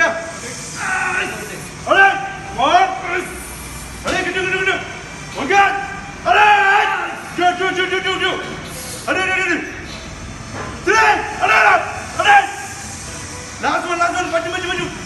好嘞，往，好嘞，快点快点快点，往开，好嘞，转转转转转转，好嘞好嘞好嘞，转，好嘞好嘞好嘞，拿住门拿住门，快点快点快点。